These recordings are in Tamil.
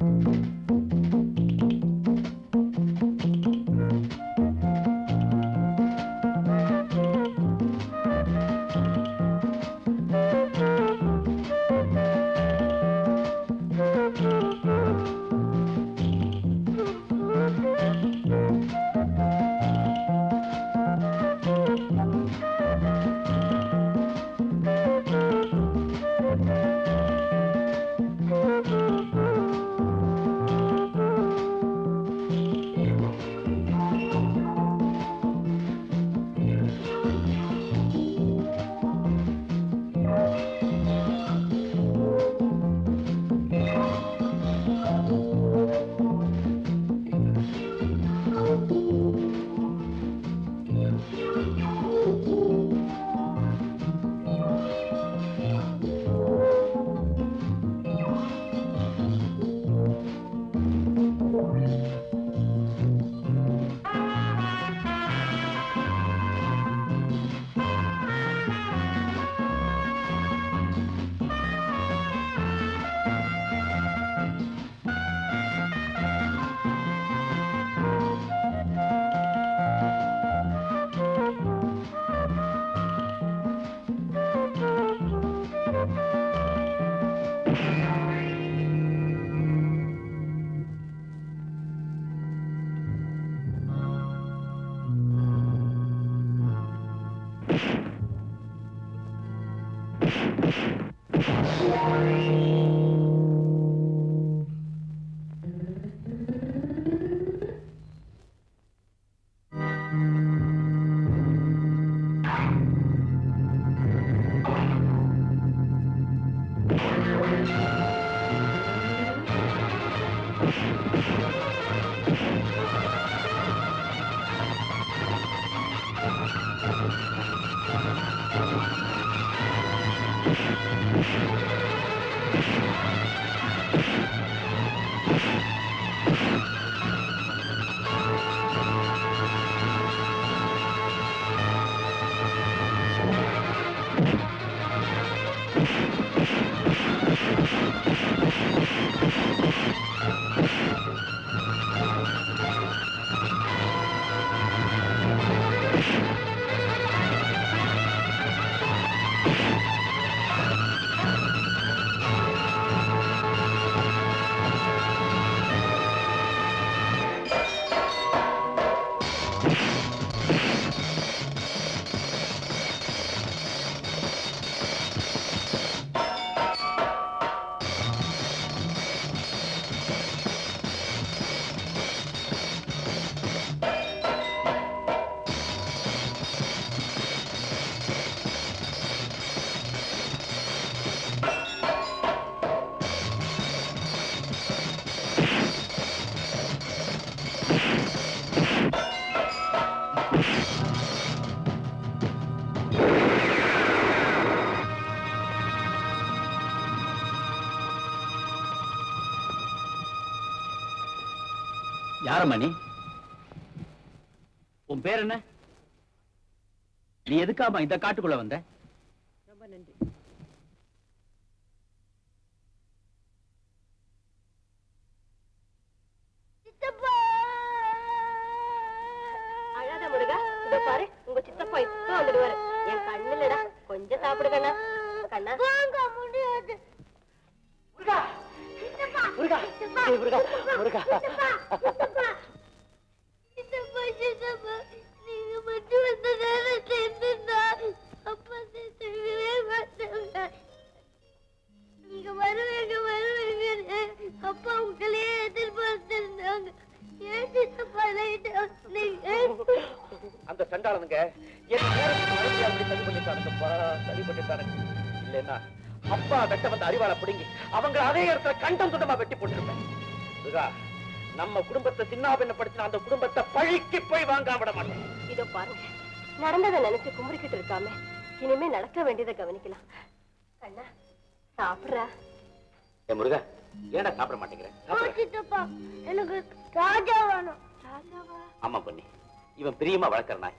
Música யாரம்மா நீ? உன் பேர் என்ன? நீ எதுக்காமா இந்த காட்டுக்குள்ள வந்த? ரொம்ப நன்றி. அழாத முருகா இதோ பாரு முருகா. முருகா முருகா. நீங்க மட்டும் வந்த நேரம் சேர்ந்துருந்தா அப்பா சேர்த்துக்கவே மாட்டாங்க நீங்க வருவீங்க வருவீங்க. அப்பா உங்களையே எதிர்பார்த்திருந்தாங்க. அந்த சண்டாளனுங்க என் நேரத்துக்கு அப்படி சரி பண்ணிட்டானுங்கப்பா சரி பண்ணிட்டானுங்க. இல்லைன்னா அப்பா வெட்ட வந்த அறிவாள பிடுங்கி அவங்க அதே இடத்துல கண்டம் துண்டமா வெட்டி போட்டிருப்பேன். முருகா நம்ம குடும்பத்தை சின்னாபின்னப்படுத்தின அந்த குடும்பத்தை பழிக்கு போய் வாங்காம விட மாட்டேன் இதோ பாருங்க நடந்ததை நினைச்சு கும்பிடிக்கிட்டு இருக்காம இனிமே நடக்க வேண்டியதை கவனிக்கலாம். கண்ணா சாப்பிடுறா. ஏ முருகா ஏன்டா சாப்பிட மாட்டேங்கிறேன் எனக்கு ராஜா வேணும். ஆமா பண்ணி இவன் பிரியமா வளர்க்கற நாய்.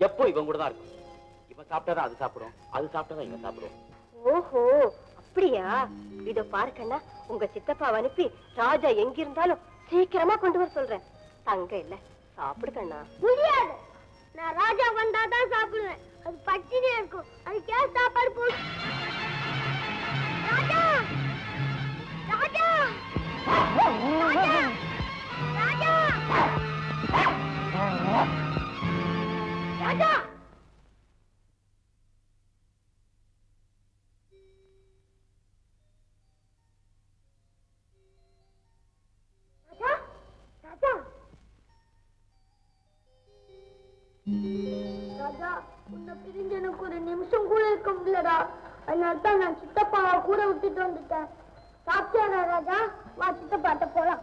எப்போ இவன் கூட தான் இருக்கும். இவன் சாப்பிட்டாதான் அது சாப்பிடும் அது சாப்பிட்டாதான் இவன் சாப்பிடும். ஓஹோ அப்படியா? இதோ பார்க்கண்ணா உங்க சித்தப்பாவை அனுப்பி ராஜா எங்கிருந்தாலும் சீக்கிரமா கொண்டு வர சொல்றேன். தங்க இல்ல சாப்பிடு கண்ணா. முடியாது. நான் ராஜா வந்தாதான் சாப்பிடுவேன். அது பட்டினி இருக்கும். அதுக்கே சாப்பாடு போடு ராஜா! ராஜா! ராஜா! ராஜா! ராஜா! உன்னை பிரிஞ்சு எனக்கு ஒரு நிமிஷம் கூட இருக்க முடியலடா. அதனால தான் நான் சித்தப்பாவை கூட விட்டுட்டு வந்துட்டேன். சாப்பிட்டியாடா ராஜா வா சித்தப்பாட்ட போலாம்.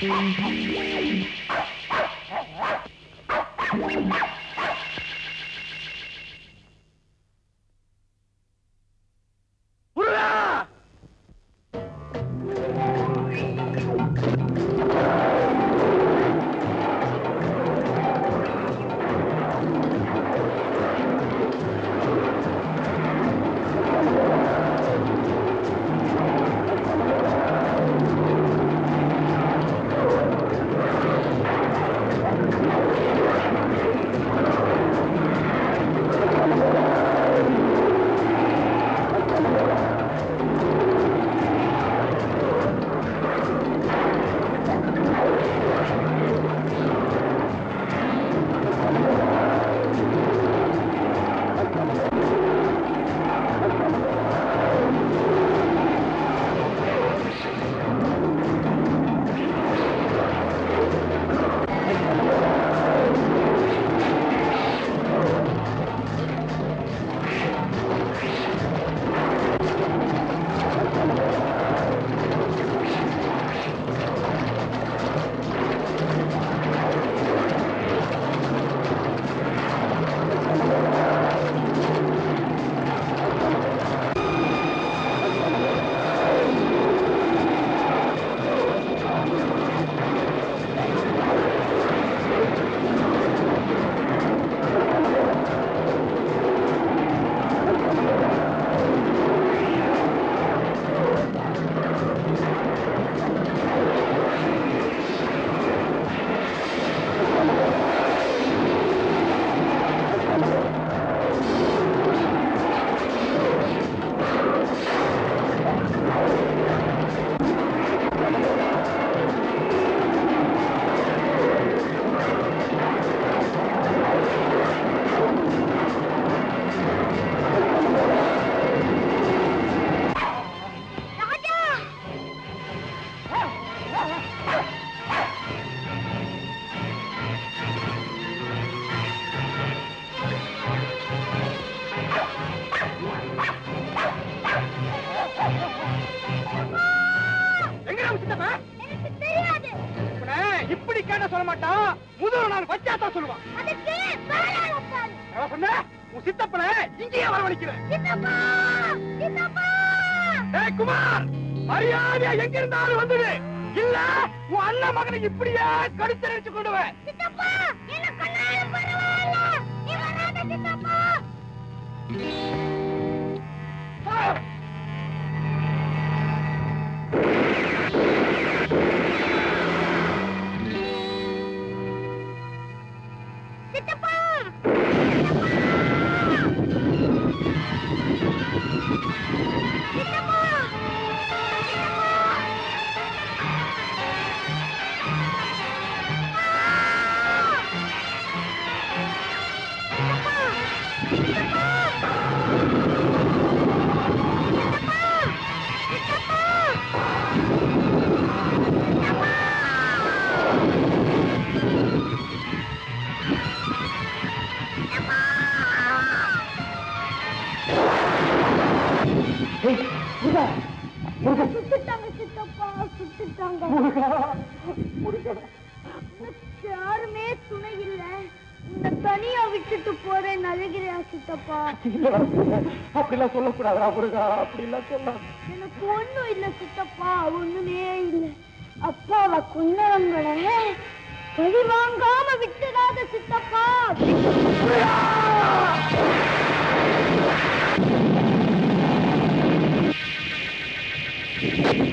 Thank you. நாள் வச்சாதான் சொல்லுவான் நான் சொன்ன உன் சித்தப்பனை இங்கேயே வரவழைக்கிறேன். குமார் மரியாதையா எங்க இருந்தாலும் வந்துடு இல்ல உன் அண்ணன் மகனை இப்படியே கடுத்தரிச்சு கொண்டு வா. சித்தப்பா சொல்லக்கூடாதா முருகா அப்படிலாம் சொல்ல எனக்கு ஒண்ணும் இல்ல சித்தப்பா ஒண்ணுமே இல்ல. அப்பாவை கொன்னவங்கள பழி வாங்காம விட்டுடாத சித்தப்பா.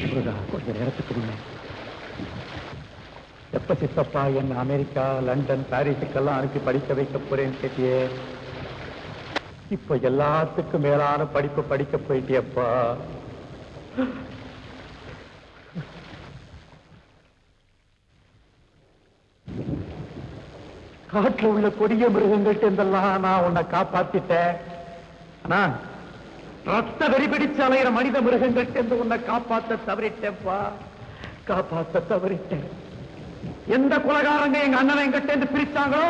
முருகா கொஞ்ச நேரத்துக்கு முன்ன. எப்ப சித்தப்பா என்ன அமெரிக்கா லண்டன் பாரிஸுக்கெல்லாம் அனுப்பி படிக்க வைக்க போறேன்னு கேட்டியே? இப்ப எல்லாத்துக்கும் மேலான படிப்பு படிக்க போயிட்டியப்பா. காட்டுல உள்ள கொடிய மிருகங்கள்ட்ட இருந்தெல்லாம் நான் உன்னை காப்பாத்திட்டேன். ஆனா ரத்த வெறிபிடிச்சு அலையிற மனித மிருகங்கள்ட்ட இருந்து உன்னை காப்பாத்த தவறிட்டேன்ப்பா. காப்பாத்த தவறிட்டேன். எந்த குலகாரங்க எங்க அண்ணனை எங்கிட்ட இருந்து பிரிச்சாங்களோ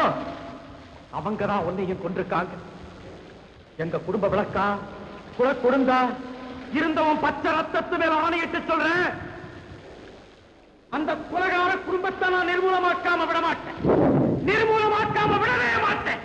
அவங்க தான் உன்னையும் கொண்டிருக்காங்க எங்க குடும்ப விளக்கா? குல கொடுங்க? இருந்தவன் பச்சை ரத்தத்து மேல ஆணையிட்டு சொல்றேன். அந்த குலகார குடும்பத்தை நான் நிர்மூலமாக்காம விட மாட்டேன். நிர்மூலமாக்காம விடவே மாட்டேன்.